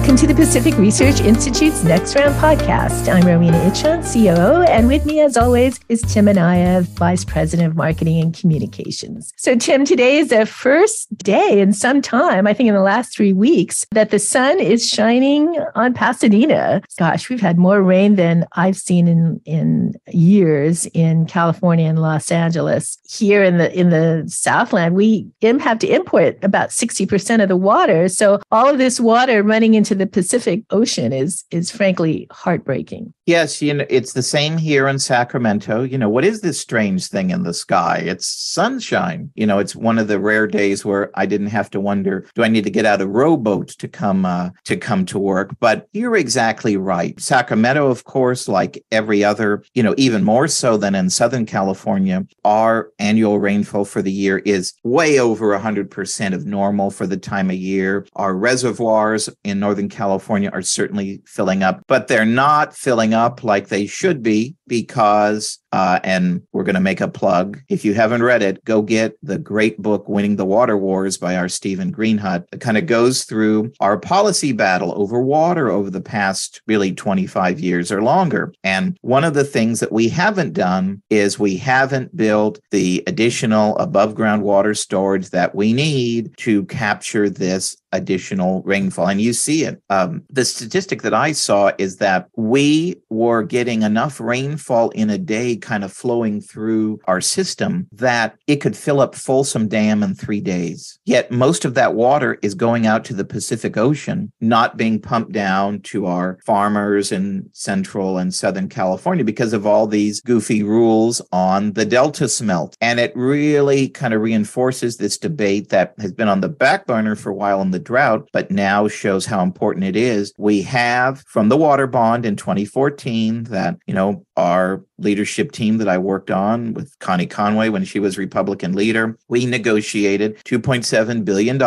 Welcome to the Pacific Research Institute's Next Round podcast. I'm Rowena Itchon, COO, and with me, as always, is Tim Anaya, Vice President of Marketing and Communications. So, Tim, today is the first day in some time, I think in the last three weeks, that the sun is shining on Pasadena. Gosh, we've had more rain than I've seen in, in years in California and Los Angeles. Here in the in the Southland, we have to import about 60% of the water. So all of this water running into the Pacific Ocean is is frankly heartbreaking. Yes, you know, it's the same here in Sacramento. You know, what is this strange thing in the sky? It's sunshine. You know, it's one of the rare days where I didn't have to wonder, do I need to get out a rowboat to come uh, to come to work? But you're exactly right. Sacramento, of course, like every other, you know, even more so than in Southern California, our annual rainfall for the year is way over 100% of normal for the time of year. Our reservoirs in Northern California are certainly filling up, but they're not filling up up like they should be because uh, and we're going to make a plug. If you haven't read it, go get the great book, Winning the Water Wars by our Steven Greenhut. It kind of goes through our policy battle over water over the past really 25 years or longer. And one of the things that we haven't done is we haven't built the additional above ground water storage that we need to capture this additional rainfall. And you see it. Um, the statistic that I saw is that we were getting enough rainfall in a day kind of flowing through our system that it could fill up Folsom Dam in three days. Yet most of that water is going out to the Pacific Ocean, not being pumped down to our farmers in central and southern California because of all these goofy rules on the Delta smelt. And it really kind of reinforces this debate that has been on the back burner for a while in the drought, but now shows how important it is. We have from the water bond in 2014 that, you know, our leadership team that I worked on with Connie Conway when she was Republican leader, we negotiated $2.7 billion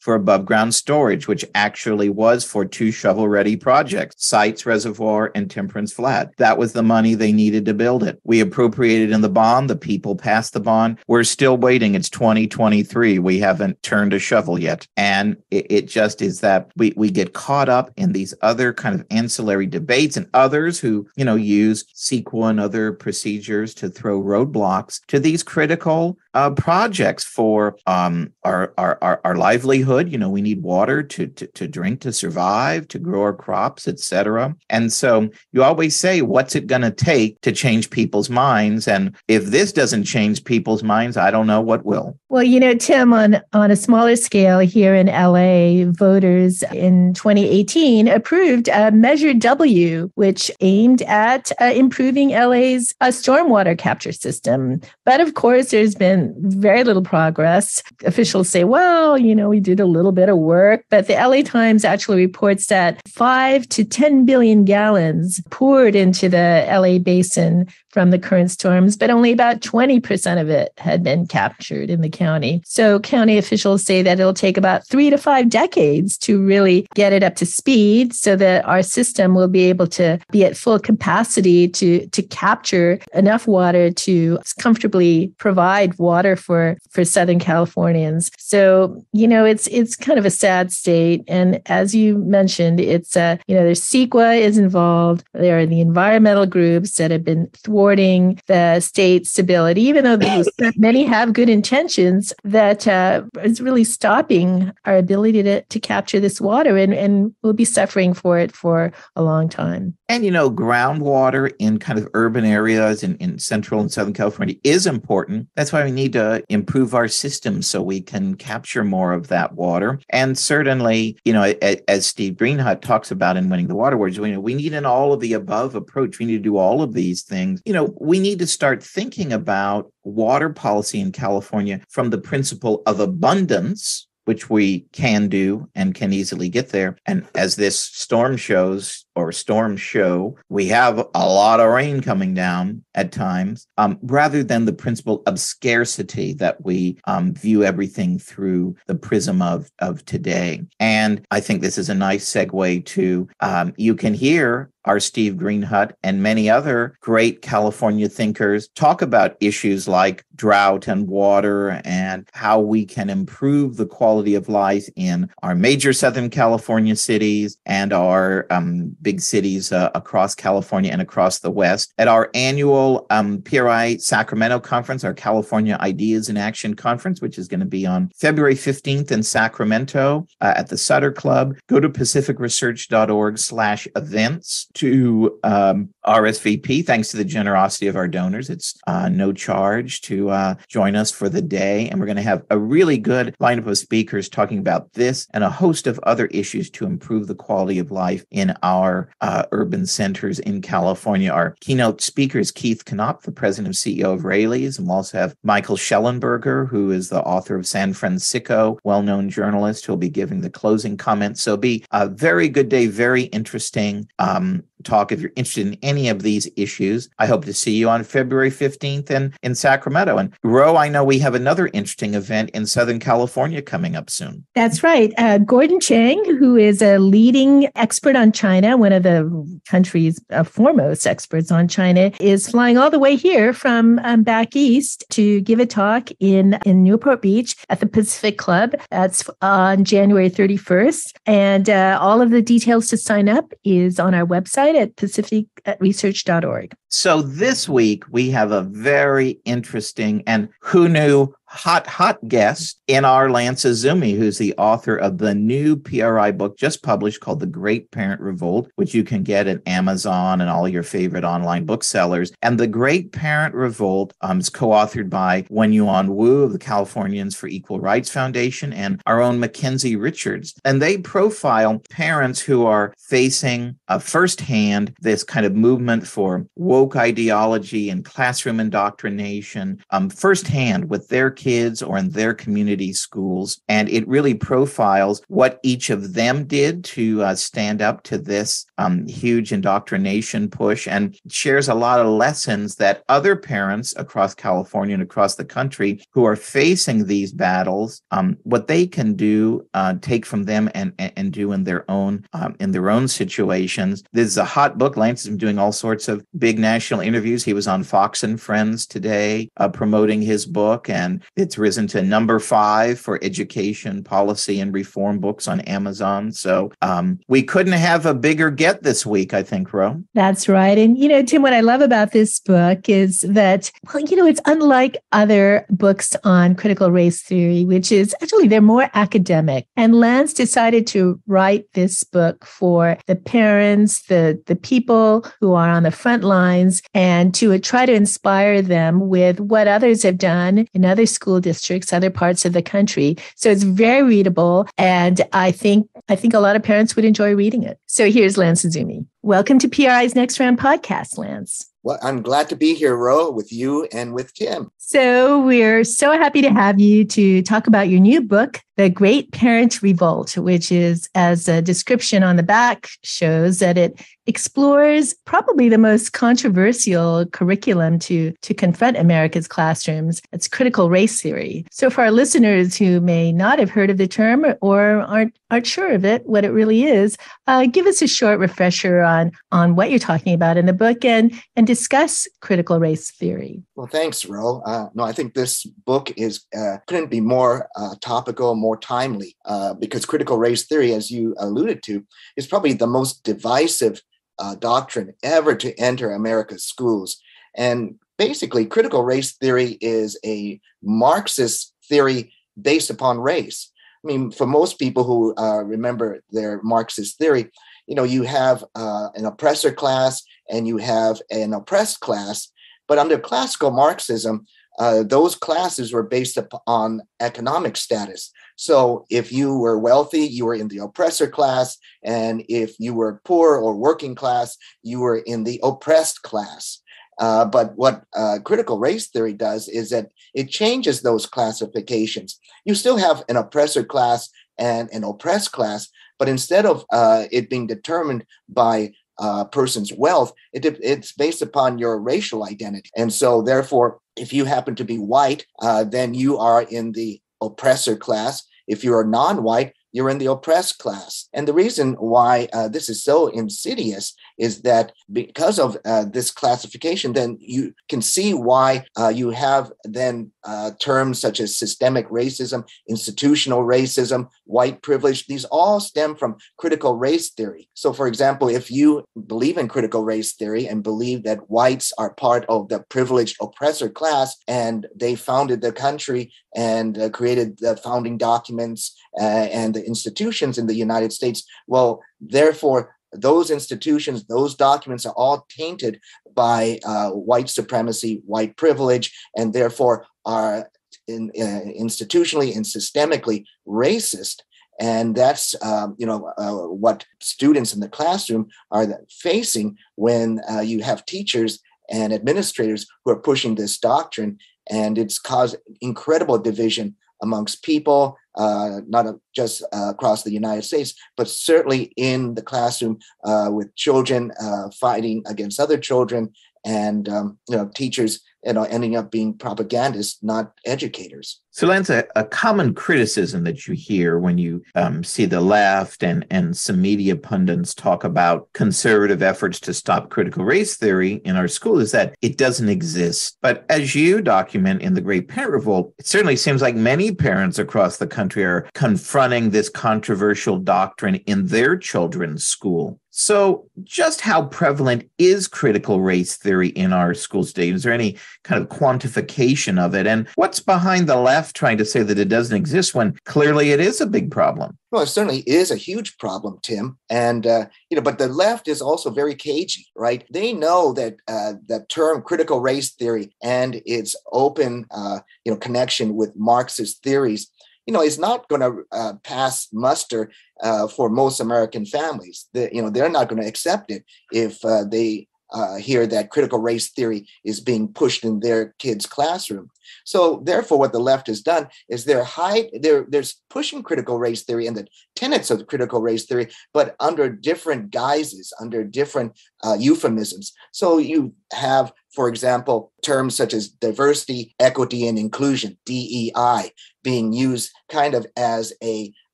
for above ground storage, which actually was for two shovel ready projects, Sites Reservoir and Temperance Flat. That was the money they needed to build it. We appropriated in the bond. The people passed the bond. We're still waiting. It's 2023. We haven't turned a shovel yet. And it, it just is that we, we get caught up in these other kind of ancillary debates and others who, you know, use CEQA and other procedures to throw roadblocks to these critical uh, projects for um, our, our, our our livelihood. You know, we need water to, to to drink to survive, to grow our crops, etc. And so you always say, what's it going to take to change people's minds? And if this doesn't change people's minds, I don't know what will. Well, you know, Tim, on on a smaller scale here in LA, voters in 2018 approved a Measure W, which aimed at uh, improving LA's uh, stormwater capture system. But of course, there's been very little progress. Officials say, well, you know, we did a little bit of work, but the LA Times actually reports that five to 10 billion gallons poured into the LA basin from the current storms, but only about 20% of it had been captured in the county. So county officials say that it'll take about three to five decades to really get it up to speed so that our system will be able to be at full capacity to, to capture enough water to comfortably provide water for, for Southern Californians. So, you know, it's it's kind of a sad state. And as you mentioned, it's uh, you know, there's CEQA is involved. There are the environmental groups that have been thwarted supporting the state stability, even though many have good intentions, that uh, is really stopping our ability to, to capture this water and, and we'll be suffering for it for a long time. And, you know, groundwater in kind of urban areas in, in central and southern California is important. That's why we need to improve our system so we can capture more of that water. And certainly, you know, as, Steve Greenhut talks about in Winning the Water Wars, we, know, we need an all of the above approach. We need to do all of these things. You know, we need to start thinking about water policy in California from the principle of abundance which we can do and can easily get there. And as this storm shows, or storm show, we have a lot of rain coming down at times, um, rather than the principle of scarcity that we um, view everything through the prism of, of today. And I think this is a nice segue to um, you can hear our Steve Greenhut and many other great California thinkers talk about issues like drought and water and how we can improve the quality of life in our major Southern California cities and our um, big cities uh, across California and across the West. At our annual um, PRI Sacramento conference, our California Ideas in Action conference, which is going to be on February 15th in Sacramento uh, at the Sutter Club, go to pacificresearch.org slash events to um, RSVP. Thanks to the generosity of our donors. It's uh, no charge to uh, join us for the day. And we're going to have a really good lineup of speakers talking about this and a host of other issues to improve the quality of life in our uh, urban centers in California. Our keynote speaker is Keith Knopf, the president and CEO of Raley's. And we'll also have Michael Shellenberger, who is the author of San Fransicko, well known journalist, who'll be giving the closing comments. So be a very good day, very interesting. Um, talk if you're interested in any of these issues. I hope to see you on February 15th in, in Sacramento. And Ro, I know we have another interesting event in Southern California coming up soon. That's right. Uh, Gordon Chang, who is a leading expert on China, one of the country's uh, foremost experts on China, is flying all the way here from um, back east to give a talk in, in Newport Beach at the Pacific Club. That's on January 31st. And uh, all of the details to sign up is on our website at pacificresearch.org. So this week we have a very interesting and who knew hot, hot guest in our Lance Izumi, who's the author of the new PRI book just published called The Great Parent Revolt, which you can get at Amazon and all your favorite online booksellers. And The Great Parent Revolt um, is co authored by Wen Yuan Wu of the Californians for Equal Rights Foundation and our own McKenzie Richards. And they profile parents who are facing uh, firsthand this kind of movement for woke ideology and classroom indoctrination um, firsthand with their kids or in their community schools. And it really profiles what each of them did to uh, stand up to this um, huge indoctrination push and shares a lot of lessons that other parents across California and across the country who are facing these battles, um, what they can do, uh, take from them and, and do in their own um, in their own situations. This is a hot book. Lance has been doing all sorts of big national interviews. He was on Fox and Friends today uh, promoting his book, and it's risen to number five for education, policy, and reform books on Amazon. So um, we couldn't have a bigger get this week, I think, Ro. That's right. And, you know, Tim, what I love about this book is that, well, you know, it's unlike other books on critical race theory, which is actually they're more academic. And Lance decided to write this book for the parents, the, the people who are on the front lines, and to try to inspire them with what others have done in other school districts, other parts of the country. So it's very readable. And I think I think a lot of parents would enjoy reading it. So here's Lance Izumi. Welcome to PRI's Next Round podcast, Lance. Well, I'm glad to be here, Ro, with you and with Tim. So, we're so happy to have you to talk about your new book, The Great Parent Revolt, which is, as a description on the back shows, that it explores probably the most controversial curriculum to, to confront America's classrooms. It's critical race theory. So, for our listeners who may not have heard of the term or aren't, aren't sure of it, what it really is, uh, give us a short refresher on, on what you're talking about in the book and, and discuss critical race theory. Well, thanks, Ro. Uh, no, I think this book is uh, couldn't be more uh, topical, more timely, uh, because critical race theory, as you alluded to, is probably the most divisive uh, doctrine ever to enter America's schools. And basically, critical race theory is a Marxist theory based upon race. I mean, for most people who uh, remember their Marxist theory, you know, you have an oppressor class and you have an oppressed class but under classical Marxism, uh, those classes were based upon economic status. So if you were wealthy, you were in the oppressor class. And if you were poor or working class, you were in the oppressed class. Uh, but what uh, critical race theory does is that it changes those classifications. You still have an oppressor class and an oppressed class, but instead of uh, it being determined by uh, person's wealth, it, it's based upon your racial identity. And so, therefore, if you happen to be white, uh, then you are in the oppressor class. If you are non white, you're in the oppressed class. And the reason why uh, this is so insidious is that because of uh, this classification, then you can see why uh, you have then uh, terms such as systemic racism, institutional racism, white privilege. These all stem from critical race theory. So, for example, if you believe in critical race theory and believe that whites are part of the privileged oppressor class and they founded the country and uh, created the founding documents uh, and the institutions in the United States, well, therefore, those institutions, those documents are all tainted by uh, white supremacy, white privilege, and therefore are in, uh, institutionally and systemically racist. And that's um, you know uh, what students in the classroom are facing when uh, you have teachers and administrators who are pushing this doctrine, and it's caused incredible division amongst people, uh, not just uh, across the United States, but certainly in the classroom uh, with children uh, fighting against other children and um, you know teachers you know ending up being propagandists, not educators. So, Lance, a, a common criticism that you hear when you um, see the left and, and some media pundits talk about conservative efforts to stop critical race theory in our school is that it doesn't exist. But as you document in The Great Parent Revolt, it certainly seems like many parents across the country are confronting this controversial doctrine in their children's school. So, just how prevalent is critical race theory in our schools today? Is there any kind of quantification of it? And what's behind the left trying to say that it doesn't exist when clearly it is a big problem? Well, it certainly is a huge problem, Tim. And uh, you know, but the left is also very cagey, right? They know that uh, the term critical race theory and its open, uh, you know, connection with Marxist theories you know, is not going to uh, pass muster uh, for most American families. The, you know, they're not going to accept it if uh, they uh, hear that critical race theory is being pushed in their kids' classroom. So, therefore, what the left has done is they're high, they're they're pushing critical race theory and the tenets of critical race theory, but under different guises, under different uh, euphemisms. So you have, for example, terms such as diversity, equity, and inclusion (DEI) being used kind of as a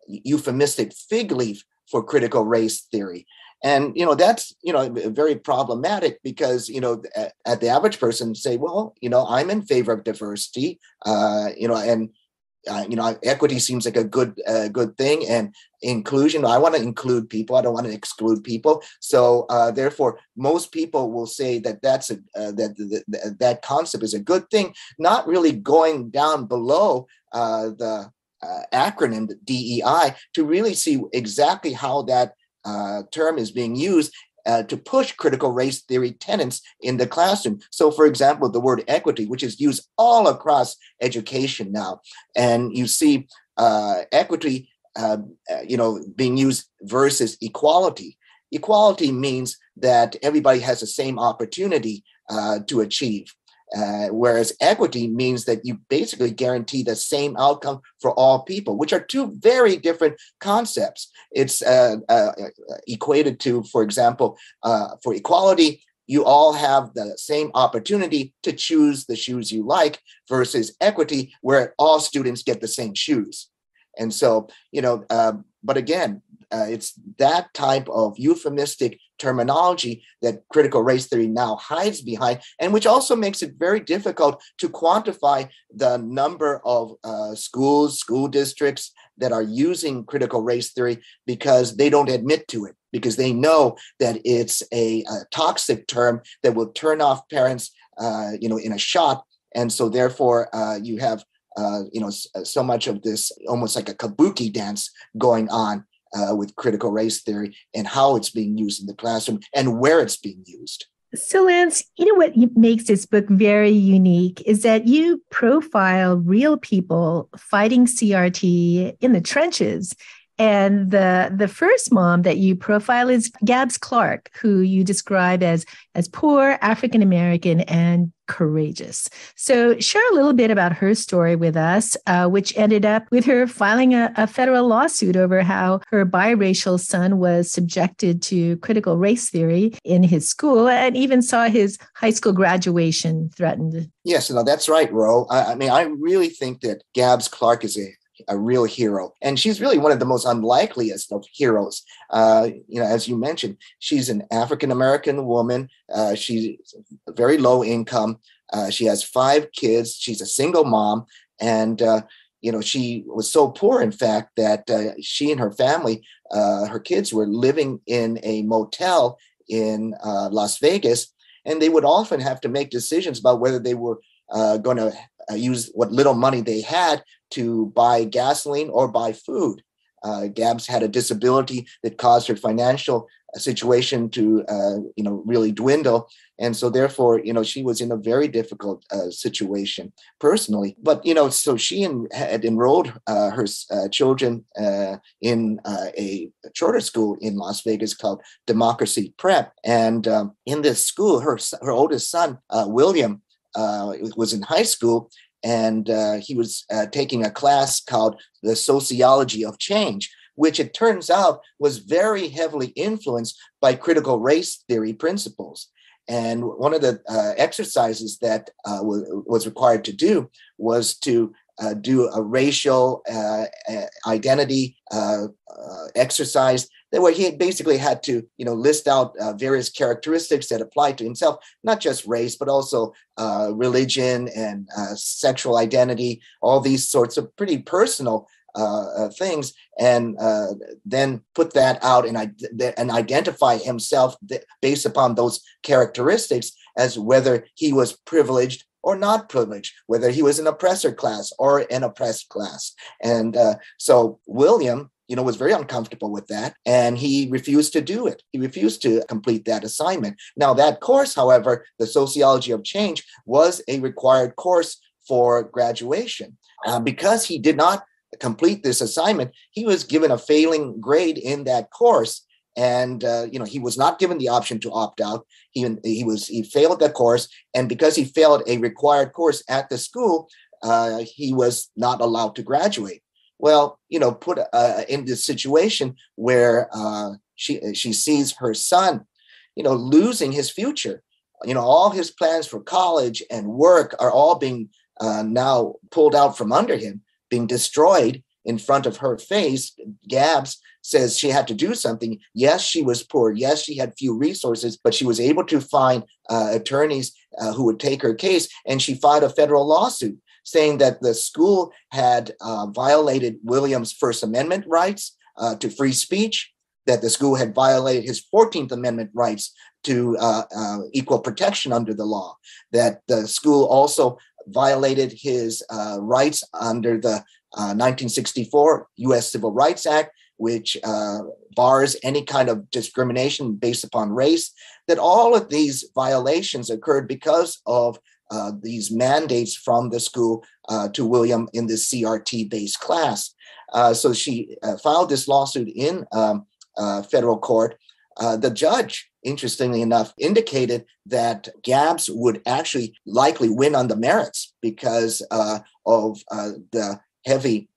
euphemistic fig leaf for critical race theory and you know that's you know very problematic because you know at, the average person say well you know i'm in favor of diversity uh, you know and uh, you know equity seems like a good uh, good thing and inclusion i want to include people i don't want to exclude people. So uh, therefore most people will say that that's a uh, that, that that concept is a good thing not really going down below uh, the uh, acronym dei to really see exactly how that uh, term is being used uh, to push critical race theory tenets in the classroom. So, for example, the word equity, which is used all across education now, and you see uh, equity, uh, uh you know, being used versus equality. Equality means that everybody has the same opportunity uh, to achieve. Uh, whereas equity means that you basically guarantee the same outcome for all people, which are two very different concepts. It's uh, uh, equated to, for example, uh, for equality, you all have the same opportunity to choose the shoes you like, versus equity, where all students get the same shoes. And so, you know, uh, but again, uh, it's that type of euphemistic terminology that critical race theory now hides behind, and which also makes it very difficult to quantify the number of uh, schools, school districts that are using critical race theory because they don't admit to it, because they know that it's a, a toxic term that will turn off parents, uh, you know, in a shot. And so, therefore, uh, you have uh, you know, so much of this almost like a kabuki dance going on uh, with critical race theory and how it's being used in the classroom and where it's being used. So, Lance, you know what makes this book very unique is that you profile real people fighting CRT in the trenches. And the the first mom that you profile is Gabs Clark, who you describe as as poor African American and courageous. So, share a little bit about her story with us, uh, which ended up with her filing a, a, federal lawsuit over how her biracial son was subjected to critical race theory in his school and even saw his high school graduation threatened. Yes, no, that's right, Ro. I, I mean, I really think that Gabs Clark is a a real hero. And she's really one of the most unlikeliest of heroes. Uh, you know, as you mentioned, she's an African American woman. Uh, she's very low income. Uh, she has five kids. She's a single mom. And, uh, you know, she was so poor, in fact, that uh, she and her family, uh, her kids were living in a motel in Las Vegas. And they would often have to make decisions about whether they were going to use what little money they had to buy gasoline or buy food. Uh, Gabs had a disability that caused her financial uh, situation to, uh, you know, really dwindle, and so therefore, you know, she was in a very difficult uh, situation personally. But you know, so she had enrolled uh, her uh, children in a charter school in Las Vegas called Democracy Prep, and um, in this school, her her oldest son William was in high school and uh, he was uh, taking a class called the sociology of change which it turns out was very heavily influenced by critical race theory principles. And one of the uh, exercises that uh, w- was required to do was to uh, do a racial uh, identity exercise where he basically had to, you know, list out uh, various characteristics that apply to himself, not just race, but also uh, religion and uh, sexual identity, all these sorts of pretty personal uh, uh, things, and uh, then put that out and, and identify himself based upon those characteristics as whether he was privileged or not privileged, whether he was an oppressor class or an oppressed class. And uh, so William you know, was very uncomfortable with that. And he refused to do it. He refused to complete that assignment. Now, that course, however, the sociology of change was a required course for graduation. Uh, because he did not complete this assignment, he was given a failing grade in that course. And uh, you know he was not given the option to opt out. He he was he failed the course, and because he failed a required course at the school, uh, he was not allowed to graduate well, you know, put uh, in this situation where uh, she she sees her son, you know, losing his future. You know, all his plans for college and work are all being uh, now pulled out from under him, being destroyed in front of her face. Gabs says she had to do something. Yes, she was poor. Yes, she had few resources, but she was able to find uh, attorneys uh, who would take her case, and she filed a federal lawsuit saying that the school had uh, violated Williams' First Amendment rights uh, to free speech, that the school had violated his 14th Amendment rights to uh, uh, equal protection under the law, that the school also violated his rights under the 1964 uh, U.S. Civil Rights Act, which bars any kind of discrimination based upon race, that all of these violations occurred because of uh, these mandates from the school uh, to William in this CRT based class. Uh, so she uh, filed this lawsuit in um, uh, federal court. the judge, interestingly enough, indicated that Gabs would actually likely win on the merits because of the heavy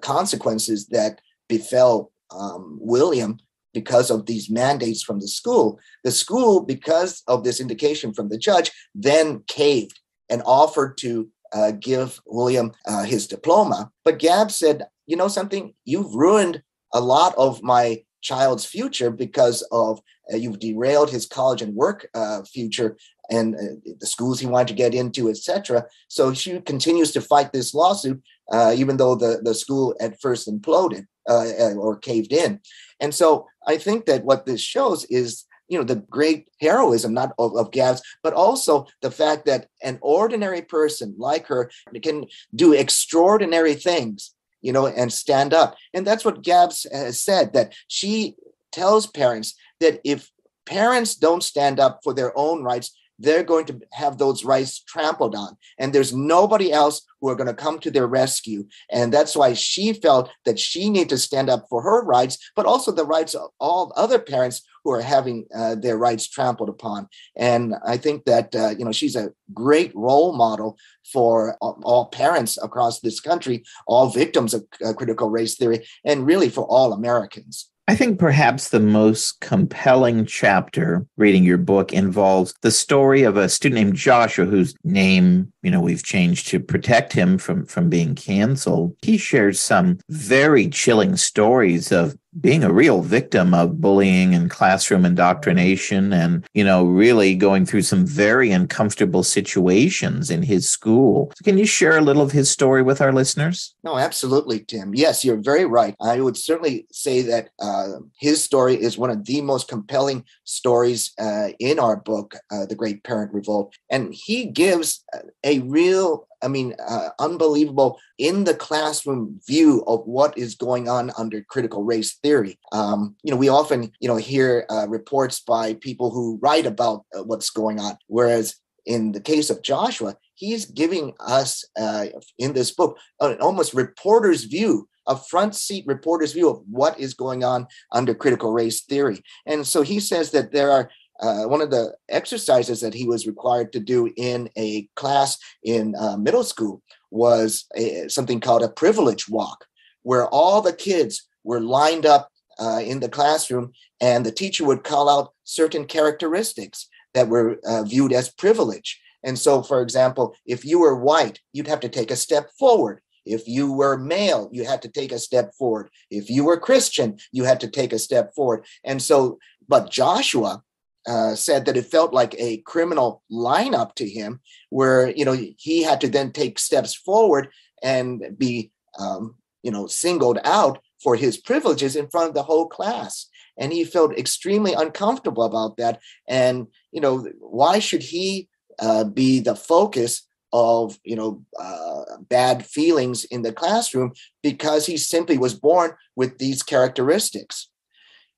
consequences that befell um, William because of these mandates from the school. The school, because of this indication from the judge, then caved and offered to uh, give William uh, his diploma. But Gab said, You know something? You've ruined a lot of my child's future because of uh, you've derailed his college and work uh, future and uh, the schools he wanted to get into, etc. So she continues to fight this lawsuit, uh, even though the, the school at first imploded or caved in. And so I think that what this shows is you know the great heroism not of, of Gabs, but also the fact that an ordinary person like her can do extraordinary things, you know, and stand up. And that's what Gabs has said that she tells parents that if parents don't stand up for their own rights, they're going to have those rights trampled on. And there's nobody else who are going to come to their rescue. And that's why she felt that she needed to stand up for her rights, but also the rights of all other parents who are having uh, their rights trampled upon. And I think that, uh, you know, she's a great role model for all, parents across this country, all victims of uh, critical race theory, and really for all Americans. I think perhaps the most compelling chapter reading your book involves the story of a student named Joshua, whose name, you know, we've changed to protect him from, from being canceled. He shares some very chilling stories of being a real victim of bullying and classroom indoctrination and you know really going through some very uncomfortable situations in his school. So can you share a little of his story with our listeners? No absolutely tim. Yes you're very right. I would certainly say that uh, his story is one of the most compelling stories uh, in our book uh, the great parent revolt. And he gives a real I mean, uh, unbelievable in the classroom view of what is going on under critical race theory. Um, you know, we often, you know, hear uh, reports by people who write about uh, what's going on, whereas in the case of Joshua, he's giving us uh, in this book an almost reporter's view a front seat reporter's view of what is going on under critical race theory. And so he says that there are uh, one of the exercises that he was required to do in a class in uh, middle school was a, something called a privilege walk, where all the kids were lined up uh, in the classroom and the teacher would call out certain characteristics that were uh, viewed as privilege. And so, for example, if you were white, you'd have to take a step forward. If you were male, you had to take a step forward. If you were Christian, you had to take a step forward. And so, but Joshua, uh, said that it felt like a criminal lineup to him, where you know he had to then take steps forward and be um, you know singled out for his privileges in front of the whole class, and he felt extremely uncomfortable about that. And you know why should he uh, be the focus of you know uh, bad feelings in the classroom? Because he simply was born with these characteristics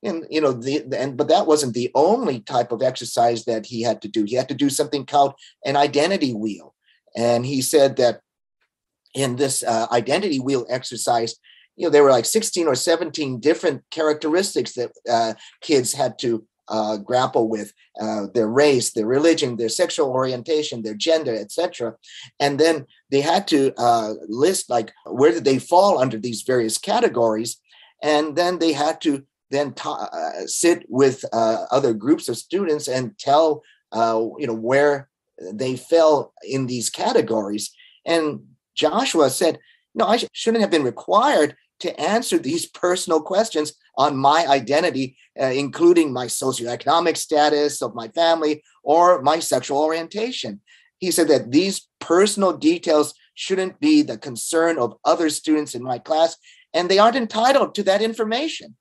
and you know the, and but that wasn't the only type of exercise that he had to do. He had to do something called an identity wheel. And he said that in this uh, identity wheel exercise you know there were like 16 or 17 different characteristics that uh, kids had to uh, grapple with uh, their race, their religion, their sexual orientation, their gender, etc. And then they had to uh, list like where did they fall under these various categories, and then they had to then ta- uh, sit with uh, other groups of students and tell uh, you know where they fell in these categories. And joshua said no i sh- shouldn't have been required to answer these personal questions on my identity uh, including my socioeconomic status of my family or my sexual orientation. He said that these personal details shouldn't be the concern of other students in my class and they aren't entitled to that information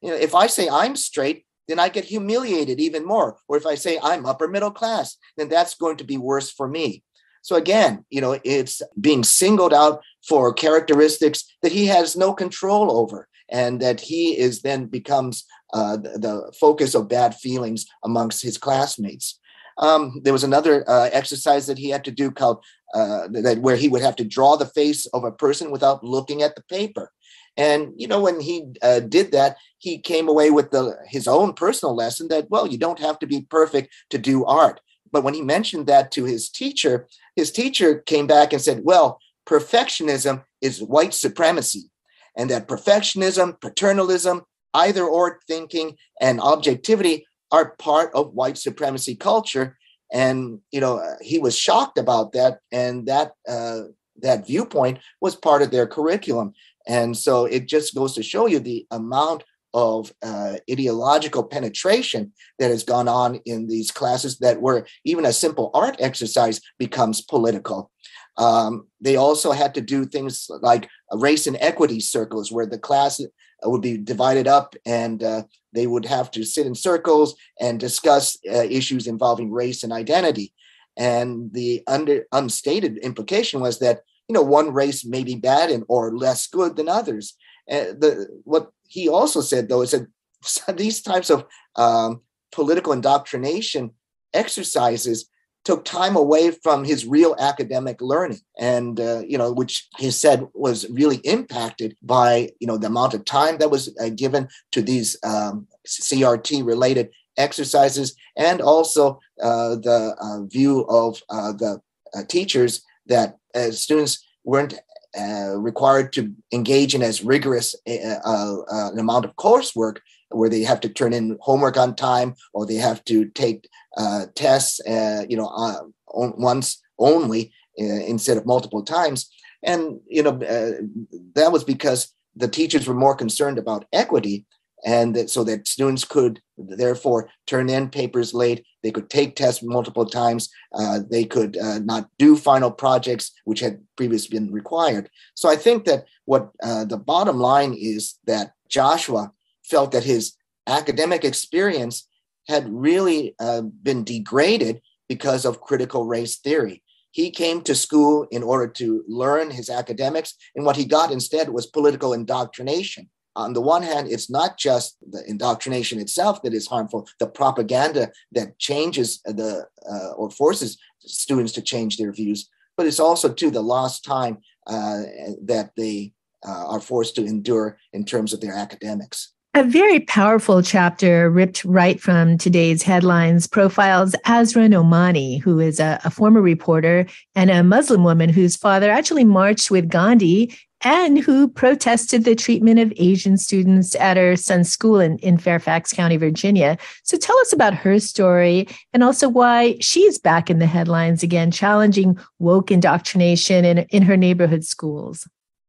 you know, if I say I'm straight, then I get humiliated even more. Or if I say I'm upper middle class, then that's going to be worse for me. So again, you know, it's being singled out for characteristics that he has no control over, and that he is then becomes uh, the, the, focus of bad feelings amongst his classmates. Um, there was another uh, exercise that he had to do called uh, that where he would have to draw the face of a person without looking at the paper. And you know, when he uh, did that, he came away with the his own personal lesson that well, you don't have to be perfect to do art. But when he mentioned that to his teacher, his teacher came back and said, well, perfectionism is white supremacy, and that perfectionism, paternalism, either or thinking, and objectivity are part of white supremacy culture. And you know, he was shocked about that, and that uh, that viewpoint was part of their curriculum. And so it just goes to show you the amount of uh, ideological penetration that has gone on in these classes that where even a simple art exercise becomes political. Um, they also had to do things like race and equity circles where the class would be divided up and uh, they would have to sit in circles and discuss uh, issues involving race and identity. And the under, unstated implication was that you know one race may be bad and or less good than others. And the what he also said though is that these types of um, political indoctrination exercises took time away from his real academic learning. And uh, you know which he said was really impacted by you know the amount of time that was uh, given to these um, crt related exercises and also uh, the uh, view of uh, the uh, teachers that as students weren't uh, required to engage in as rigorous uh, uh, an amount of coursework where they have to turn in homework on time or they have to take uh, tests, uh, you know, uh, once only instead of multiple times. And you know that was because the teachers were more concerned about equity and that so that students could therefore turn in papers late. They could take tests multiple times. Uh, they could uh, not do final projects which had previously been required. So i think that what uh, the bottom line is that joshua felt that his academic experience had really uh, been degraded because of critical race theory. He came to school in order to learn his academics and what he got instead was political indoctrination on the one hand, it's not just the indoctrination itself that is harmful, the propaganda that changes the uh, or forces students to change their views, but it's also too the lost time uh, that they uh, are forced to endure in terms of their academics. A very powerful chapter ripped right from today's headlines profiles Asra Nomani, who is a, a, former reporter and a Muslim woman whose father actually marched with Gandhi and who protested the treatment of Asian students at her son's school in, in Fairfax County, Virginia. So tell us about her story and also why she's back in the headlines again, challenging woke indoctrination in, in her neighborhood schools.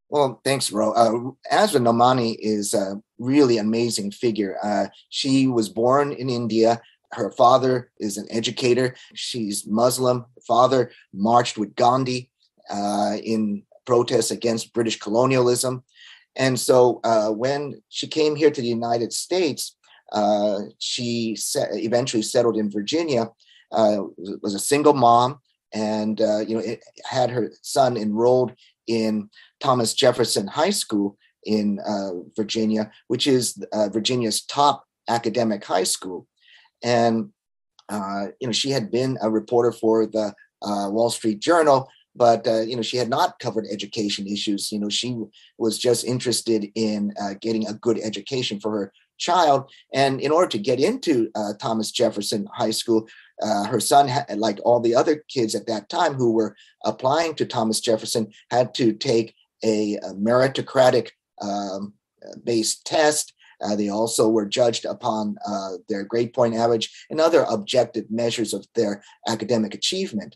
Well, thanks, Ro. Uh, Asra Nomani is a really amazing figure. Uh, she was born in India. Her father is an educator. She's Muslim. Her father marched with Gandhi uh, in protests against British colonialism. And so uh, when she came here to the United States, uh, she eventually settled in Virginia, uh, was a single mom, and uh, you know had her son enrolled in Thomas Jefferson High School in uh, Virginia, which is uh, Virginia's top academic high school. And you know she had been a reporter for the Wall Street Journal, but uh, you know she had not covered education issues you know she was just interested in uh, getting a good education for her child and in order to get into uh, thomas jefferson high school uh, her son like all the other kids at that time who were applying to thomas jefferson had to take a, a meritocratic um, based test uh, they also were judged upon uh, their grade point average and other objective measures of their academic achievement.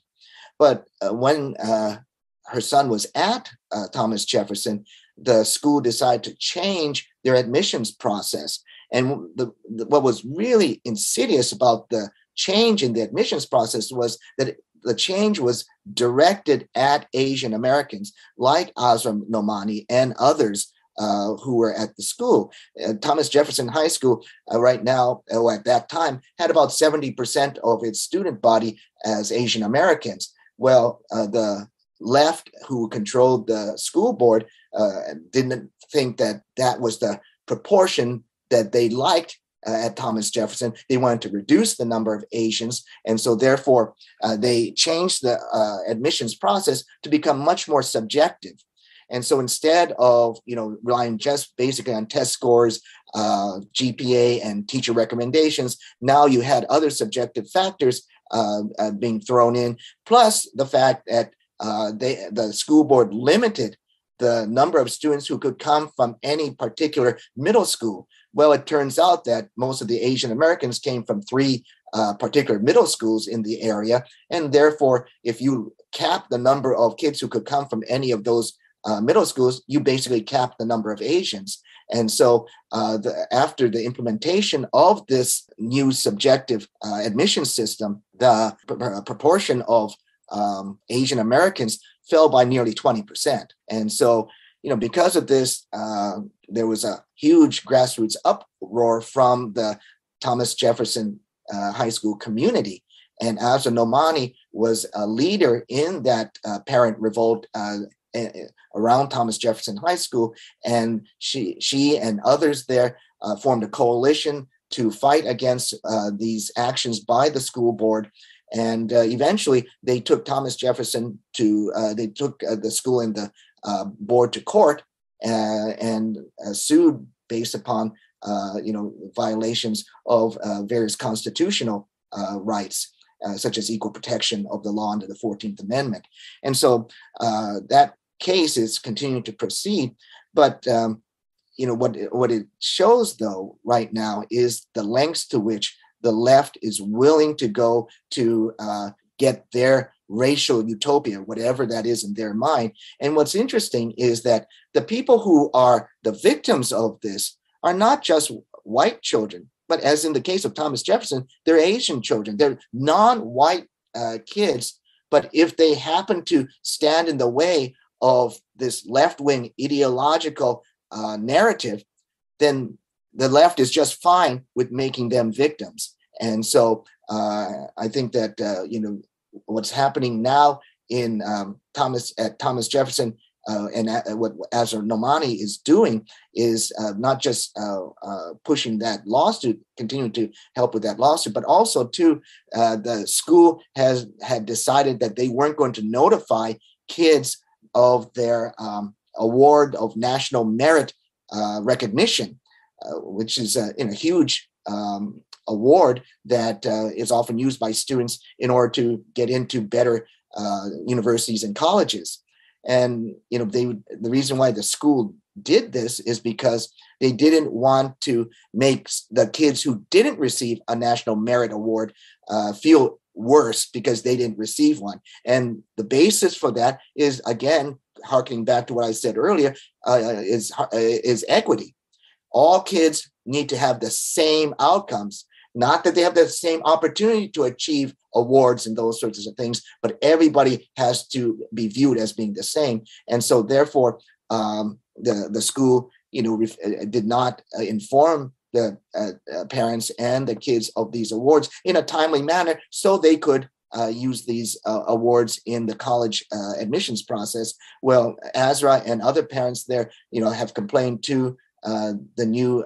But uh, when uh, her son was at uh, Thomas Jefferson, the school decided to change their admissions process. And the, the, what was really insidious about the change in the admissions process was that the change was directed at Asian Americans like Asra Nomani and others uh, who were at the school. Uh, Thomas Jefferson High School, uh, right now, or at that time, had about 70% of its student body as Asian Americans. Well, uh, the left who controlled the school board uh, didn't think that that was the proportion that they liked uh, at Thomas Jefferson. They wanted to reduce the number of Asians, and so therefore uh, they changed the uh, admissions process to become much more subjective. And so instead of you know relying just basically on test scores, uh, GPA, and teacher recommendations, now you had other subjective factors uh, uh, being thrown in, plus the fact that uh, they, the school board limited the number of students who could come from any particular middle school. Well, it turns out that most of the Asian Americans came from three uh, particular middle schools in the area. And therefore, if you cap the number of kids who could come from any of those uh, middle schools, you basically cap the number of Asians. And so, uh, the, after the implementation of this new subjective uh, admission system, the pr- proportion of um, Asian Americans fell by nearly 20%. And so, you know, because of this, uh, there was a huge grassroots uproar from the Thomas Jefferson uh, High School community. And Asra Nomani was a leader in that uh, parent revolt uh, around Thomas Jefferson High School, and she she and others there uh, formed a coalition to fight against uh, these actions by the school board. And uh, eventually, they took Thomas Jefferson to uh, they took uh, the school and the uh, board to court and sued based upon you know violations of various constitutional rights. Uh, such as equal protection of the law under the 14th Amendment. And so uh, that case is continuing to proceed. But um, you know what what it shows though right now is the lengths to which the left is willing to go to uh, get their racial utopia, whatever that is in their mind. And what's interesting is that the people who are the victims of this are not just white children, but as in the case of Thomas Jefferson, they're Asian children, they're non white uh, kids. But if they happen to stand in the way of this left wing ideological uh, narrative, then the left is just fine with making them victims. And so uh, I think that uh, you know what's happening now in um, Thomas at Thomas Jefferson uh, and uh, what Asra Nomani is doing is uh, not just uh, uh, pushing that lawsuit, continuing to help with that lawsuit, but also too, uh, the school has had decided that they weren't going to notify kids of their um, award of national merit recognition, which is a, a huge um, award that uh, is often used by students in order to get into better uh, universities and colleges. And you know, they the reason why the school did this is because they didn't want to make the kids who didn't receive a national merit award uh, feel worse because they didn't receive one. And the basis for that is again harking back to what I said earlier uh, is uh, is equity. All kids need to have the same outcomes not that they have the same opportunity to achieve awards and those sorts of things, but everybody has to be viewed as being the same. And so, therefore, um, the the school, you know, uh, did not uh, inform the uh, uh, parents and the kids of these awards in a timely manner, so they could uh, use these uh, awards in the college uh, admissions process. Well, Asra and other parents there, you know, have complained to the new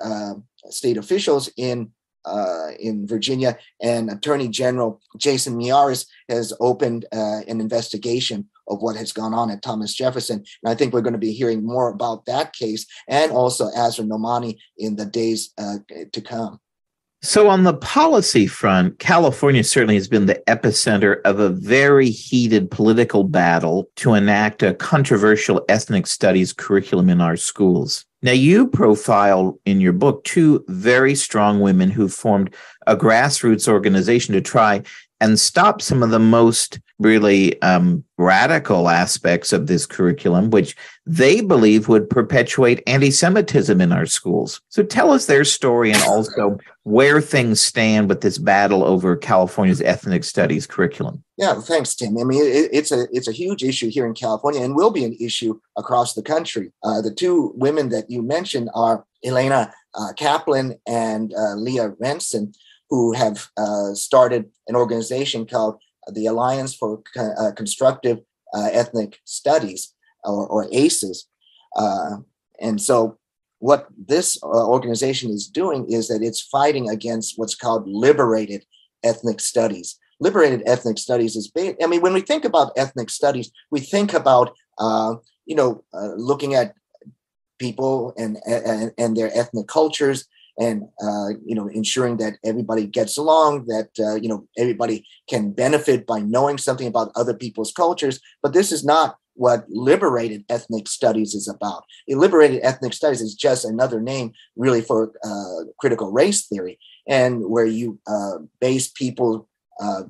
state officials in uh, in Virginia, and Attorney General Jason Miyares has opened uh, an investigation of what has gone on at Thomas Jefferson. And I think we're going to be hearing more about that case and also Asra Nomani in the days uh, to come. So, on the policy front, California certainly has been the epicenter of a very heated political battle to enact a controversial ethnic studies curriculum in our schools. Now, you profile in your book two very strong women who formed a grassroots organization to try and stop some of the most really um, radical aspects of this curriculum, which they believe would perpetuate anti Semitism in our schools. So tell us their story and also where things stand with this battle over California's ethnic studies curriculum. Yeah, thanks, Tim. I mean, it, it's a it's a huge issue here in California and will be an issue across the country. Uh, the two women that you mentioned are Elena uh, Kaplan and uh, Leah Renson who have uh, started an organization called the Alliance for uh, Constructive uh, Ethnic Studies, or, or ACES. Uh, and so, what this organization is doing is that it's fighting against what's called liberated ethnic studies. Liberated ethnic studies is, big. I mean, when we think about ethnic studies, we think about, you know, looking at people and, and, and their ethnic cultures and uh, you know ensuring that everybody gets along that uh, you know everybody can benefit by knowing something about other people's cultures. But this is not what liberated ethnic studies is about. Liberated ethnic studies is just another name really for uh, critical race theory and where you uh, base people uh,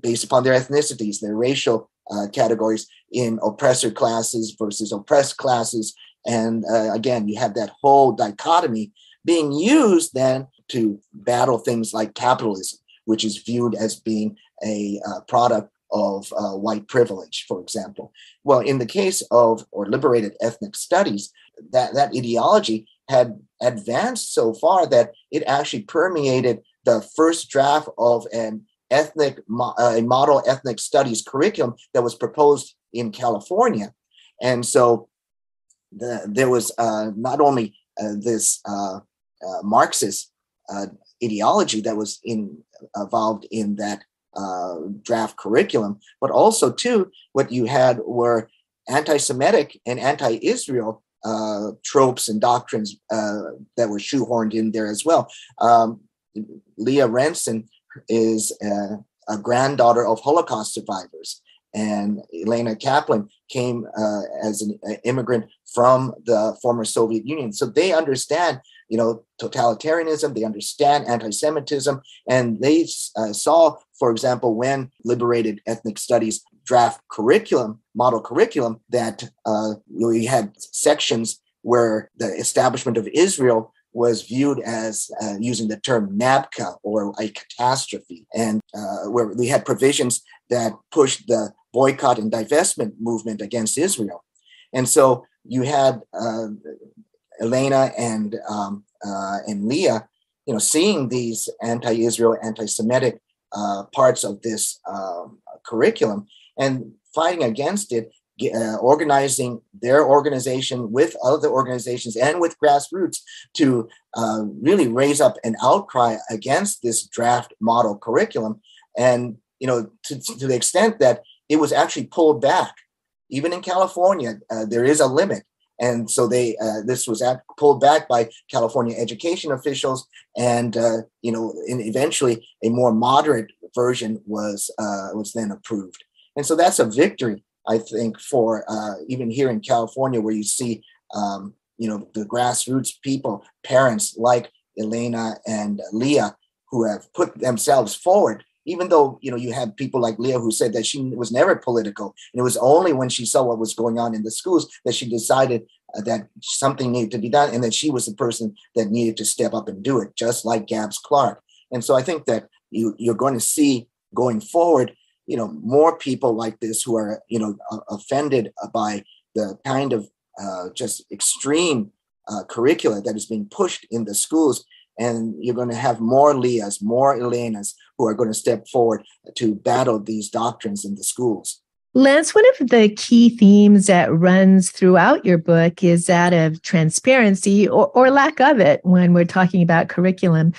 based upon their ethnicities their racial uh, categories in oppressor classes versus oppressed classes. And again you have that whole dichotomy being used then to battle things like capitalism, which is viewed as being a uh, product of uh, white privilege, for example. Well, in the case of or liberated ethnic studies, that, that ideology had advanced so far that it actually permeated the first draft of an ethnic a model ethnic studies curriculum that was proposed in California, and so the, there was uh, not only uh, this uh, Marxist uh, ideology that was in, involved in that uh, draft curriculum, but also too what you had were anti-Semitic and anti-Israel uh, tropes and doctrines uh, that were shoehorned in there as well. Um, Leah Renson is a, a, granddaughter of Holocaust survivors, and Elena Kaplan came uh, as an immigrant from the former Soviet Union. So they understand, you know, totalitarianism. They understand anti-Semitism, and they uh, saw, for example, when liberated ethnic studies draft curriculum, model curriculum, that uh, we had sections where the establishment of Israel was viewed as uh, using the term Nakba or a catastrophe, and uh, where we had provisions that pushed the boycott and divestment movement against Israel. And so you had uh, Elena and um, uh, and Leah, you know, seeing these anti-Israel, anti-Semitic uh, parts of this um, curriculum and fighting against it uh, organizing their organization with other organizations and with grassroots to uh, really raise up an outcry against this draft model curriculum. And you know to, to the extent that it was actually pulled back. Even in california uh, there is a limit and so they uh, this was at, pulled back by california education officials and uh, you know and eventually a more moderate version was uh, was then approved and so that's a victory I think, for uh, even here in California, where you see, um, you know, the grassroots people, parents like Elena and Leah, who have put themselves forward. Even though you know you had people like Leah who said that she was never political, and it was only when she saw what was going on in the schools that she decided uh, that something needed to be done, and that she was the person that needed to step up and do it, just like Gabs Clark. And so I think that you you're going to see going forward you know more people like this who are you know offended by the kind of uh, just extreme uh, curricula that is being pushed in the schools and you're going to have more leahs more elenas who are going to step forward to battle these doctrines in the schools Lance, one of the key themes that runs throughout your book is that of transparency or, or lack of it when we're talking about curriculum.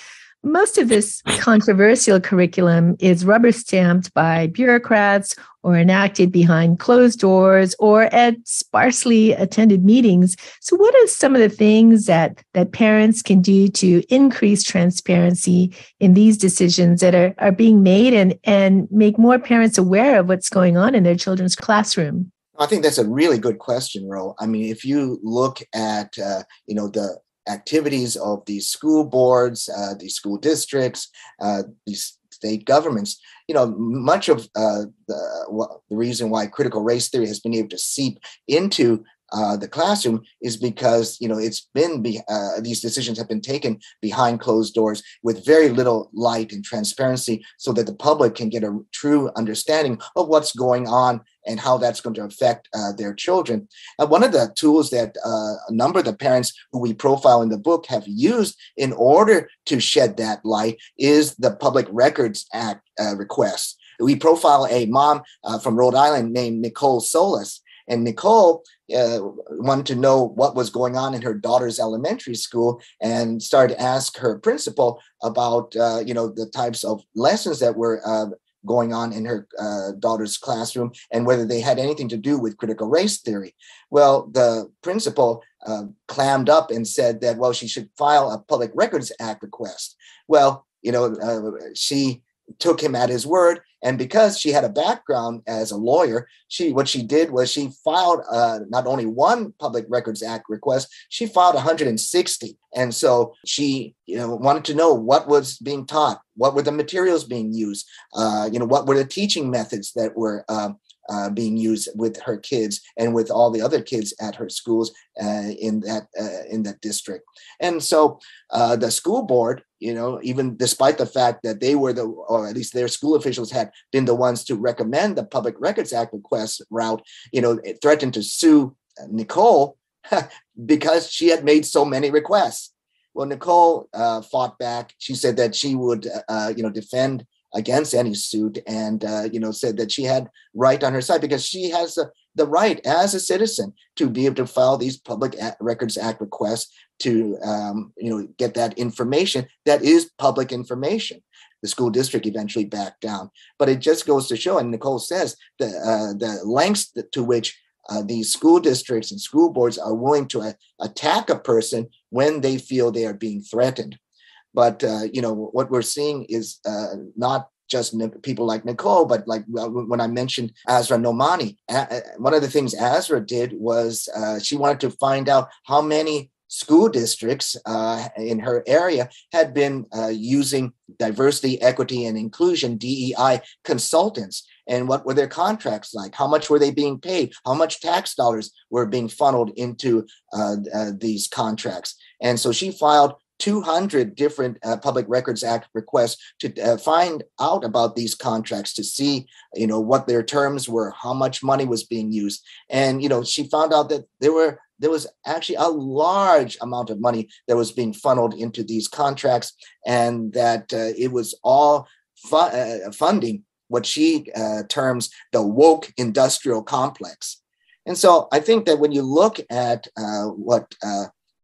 Most of this controversial curriculum is rubber stamped by bureaucrats or enacted behind closed doors or at sparsely attended meetings. So what are some of the things that that parents can do to increase transparency in these decisions that are, are being made and, and make more parents aware of what's going on in their children's classroom? I think that's a really good question, Ro. I mean, if you look at uh, you know the activities of these school boards, uh, these school districts, uh, these state governments. You know, much of uh, the, the reason why critical race theory has been able to seep into uh, the classroom is because you know it's been be, uh, these decisions have been taken behind closed doors with very little light and transparency so that the public can get a true understanding of what's going on and how that's going to affect uh, their children. And one of the tools that uh, a number of the parents who we profile in the book have used in order to shed that light is the Public Records Act uh, request. We profile a mom from Rhode Island named Nicole Solas. And Nicole uh, wanted to know what was going on in her daughter's elementary school and started to ask her principal about, uh, you know, the types of lessons that were going on in her uh, daughter's classroom and whether they had anything to do with critical race theory. Well, the principal uh, clammed up and said that, well, she should file a Public Records Act request. Well, you know, uh, she took him at his word. And because she had a background as a lawyer, she what she did was she filed uh, not only one Public Records Act request, she filed 160. And so she, you know, wanted to know what was being taught, what were the materials being used, uh, you know, what were the teaching methods that were uh, uh, being used with her kids and with all the other kids at her schools uh, in that uh, in that district. And so uh, the school board, you know, even despite the fact that they were the, or at least their school officials had been the ones to recommend the Public Records Act request route, you know, threatened to sue Nicole because she had made so many requests. Well, Nicole uh, fought back. She said that she would, uh, you know, defend against any suit and uh, you know said that she had right on her side because she has the, the right as a citizen to be able to file these public records act requests to um, you know get that information that is public information. The school district eventually backed down but it just goes to show and nicole says the uh, the lengths to which uh, these school districts and school boards are willing to uh, attack a person when they feel they are being threatened but uh, you know what we're seeing is uh, not just people like Nicole, but like when I mentioned Asra Nomani, one of the things Asra did was uh, she wanted to find out how many school districts uh, in her area had been uh, using diversity, equity, and inclusion DEI consultants. And what were their contracts like? How much were they being paid? How much tax dollars were being funneled into uh, uh these contracts? And so she filed 200 different uh, Public Records Act requests to uh, find out about these contracts to see, you know, what their terms were, how much money was being used, and you know, she found out that there were there was actually a large amount of money that was being funneled into these contracts, and that uh, it was all fu- uh, funding what she uh, terms the woke industrial complex. And so I think that when you look at uh, what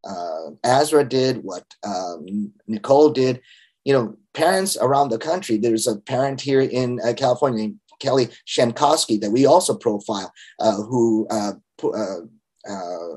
uh, Asra did, what um, Nicole did. You know, parents around the country. There's a parent here in uh, California named Kelly Shankowski that we also profile, uh, who uh, uh, uh,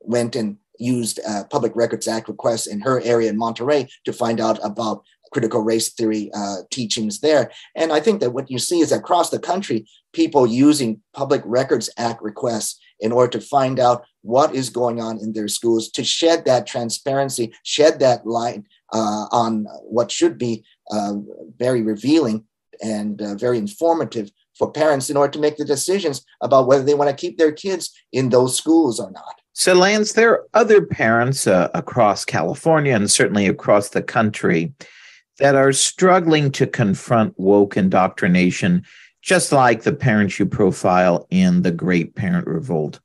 went and used Public Records Act requests in her area in Monterey to find out about critical race theory uh, teachings there. And I think that what you see is across the country, people using Public Records Act requests in order to find out what is going on in their schools, to shed that transparency, shed that light uh, on what should be uh, very revealing and uh, very informative for parents in order to make the decisions about whether they want to keep their kids in those schools or not. So, Lance, there are other parents uh, across California and certainly across the country that are struggling to confront woke indoctrination, just like the parents you profile in The Great Parent Revolt.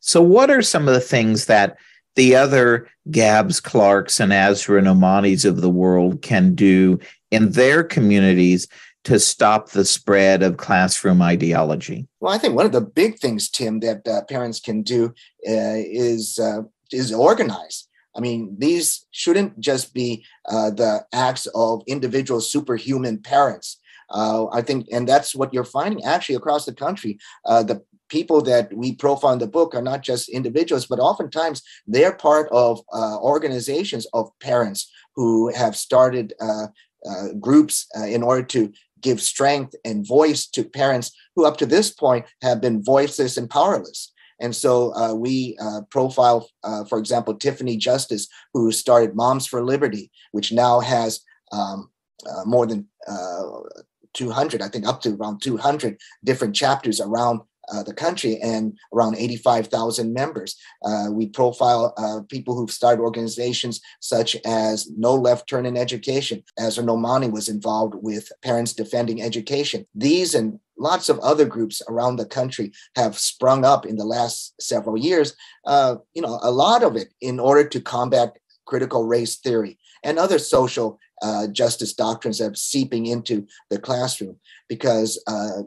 So, what are some of the things that the other Gabs Clarks and Asra Nomanis of the world can do in their communities to stop the spread of classroom ideology? Well, I think one of the big things, Tim, that uh, parents can do uh, is uh, is organize. I mean, these shouldn't just be uh, the acts of individual superhuman parents. Uh, I think, and that's what you're finding actually across the country. Uh, the people that we profile in the book are not just individuals, but oftentimes they're part of uh, organizations of parents who have started uh, uh, groups in order to give strength and voice to parents who, up to this point, have been voiceless and powerless. And so uh, we uh, profile, uh, for example, Tiffany Justice, who started Moms for Liberty, which now has um, uh, more than uh, 200, I think up to around 200 different chapters around uh, the country and around 85,000 members. Uh, we profile uh, people who've started organizations such as No Left Turn in Education. Asra Nomani was involved with Parents Defending Education. These and lots of other groups around the country have sprung up in the last several years. Uh, you know, a lot of it in order to combat critical race theory and other social uh, justice doctrines are seeping into the classroom because uh,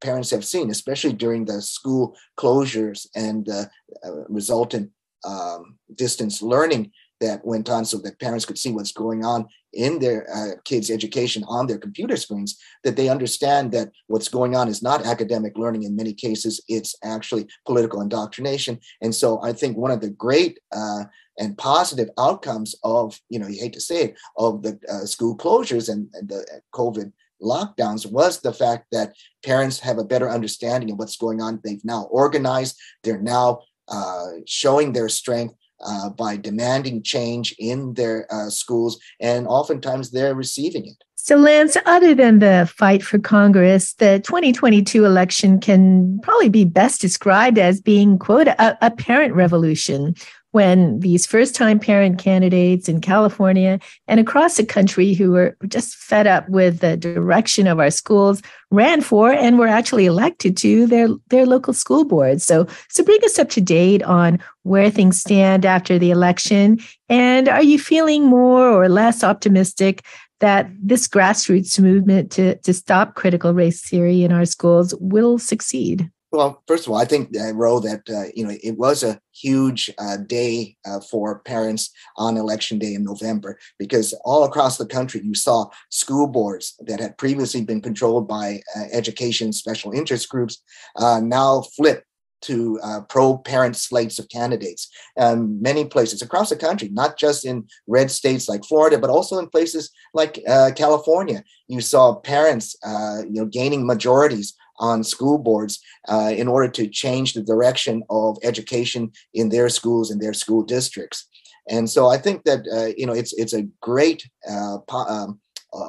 parents have seen, especially during the school closures and the uh, resultant um, distance learning that went on so that parents could see what's going on in their uh, kids' education on their computer screens, that they understand that what's going on is not academic learning in many cases, it's actually political indoctrination. And so I think one of the great uh, and positive outcomes of, you know, you hate to say it, of the uh, school closures and, and the uh, COVID lockdowns was the fact that parents have a better understanding of what's going on. They've now organized, they're now uh, showing their strength uh, by demanding change in their uh, schools, and oftentimes they're receiving it. So, Lance, other than the fight for Congress, the 2022 election can probably be best described as being, quote, a, a parent revolution when these first time parent candidates in California and across the country who were just fed up with the direction of our schools ran for and were actually elected to their, their local school boards. So, so bring us up to date on where things stand after the election. And are you feeling more or less optimistic that this grassroots movement to, to stop critical race theory in our schools will succeed? Well, first of all, I think, uh, Ro, that uh, you know it was a huge uh, day uh, for parents on election day in November because all across the country you saw school boards that had previously been controlled by uh, education special interest groups uh, now flip to uh, pro-parent slates of candidates. Um, many places across the country, not just in red states like Florida, but also in places like uh, California. You saw parents, uh, you know, gaining majorities on school boards uh, in order to change the direction of education in their schools and their school districts. And so I think that uh, you know it's it's a great uh, um,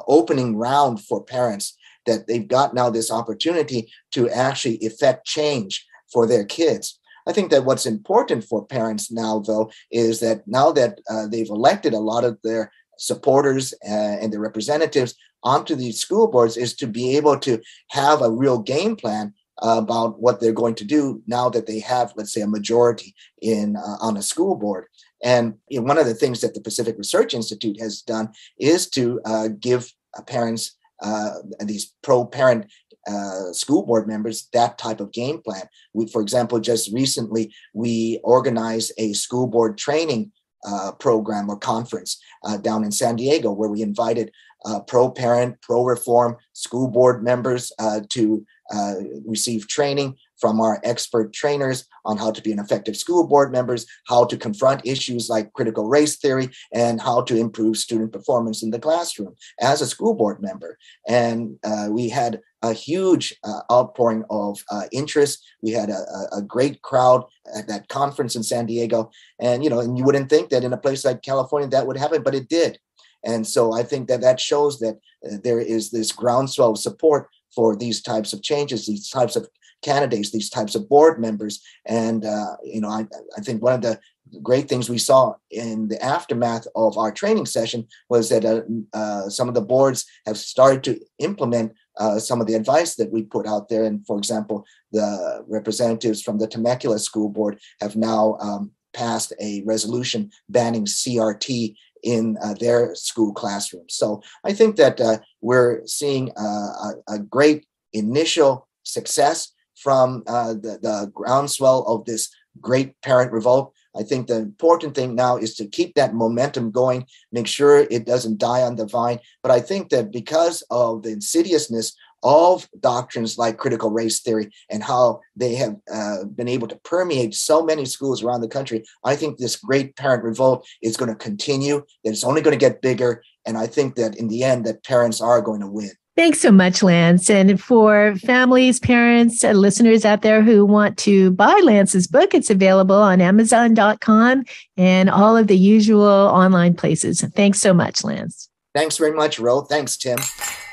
opening round for parents that they've got now this opportunity to actually effect change for their kids. I think that what's important for parents now, though, is that now that uh, they've elected a lot of their supporters uh, and their representatives onto these school boards, is to be able to have a real game plan about what they're going to do now that they have, let's say, a majority in uh, on a school board. And you know, one of the things that the Pacific Research Institute has done is to uh, give uh, parents uh, these pro-parent uh, school board members that type of game plan. We, for example, just recently we organized a school board training uh, program or conference uh, down in San Diego where we invited uh, pro-parent, pro-reform school board members uh, to uh, receive training from our expert trainers on how to be an effective school board members, how to confront issues like critical race theory, and how to improve student performance in the classroom as a school board member. And uh, we had a huge uh, outpouring of uh, interest. We had a, a, great crowd at that conference in San Diego. And, you know, and you wouldn't think that in a place like California that would happen, but it did. And so I think that that shows that uh, there is this groundswell of support for these types of changes, these types of candidates, these types of board members. And, uh, you know, I, I think one of the great things we saw in the aftermath of our training session was that uh, uh, some of the boards have started to implement uh, some of the advice that we put out there. And for example, the representatives from the Temecula School Board have now um, passed a resolution banning CRT in uh, their school classrooms. So I think that uh, we're seeing uh, a, a, great initial success from uh, the, the groundswell of this great parent revolt. I think the important thing now is to keep that momentum going, make sure it doesn't die on the vine. But I think that because of the insidiousness of doctrines like critical race theory and how they have uh, been able to permeate so many schools around the country, I think this great parent revolt is going to continue, that it's only going to get bigger. And I think that in the end, that parents are going to win. Thanks so much, Lance. And for families, parents, and listeners out there who want to buy Lance's book, it's available on Amazon.com and all of the usual online places. Thanks so much, Lance. Thanks very much, Ro. Thanks, Tim.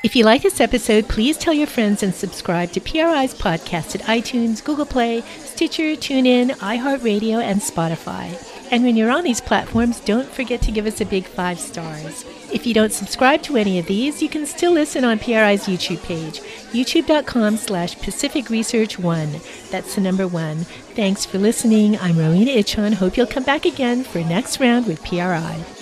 If you like this episode, please tell your friends and subscribe to PRI's podcast at iTunes, Google Play, Stitcher, TuneIn, iHeartRadio, and Spotify. And when you're on these platforms, don't forget to give us a big five stars. If you don't subscribe to any of these, you can still listen on PRI's YouTube page, youtube.com slash Pacific Research One. That's the number one. Thanks for listening. I'm Rowena Itchon. Hope you'll come back again for next round with PRI.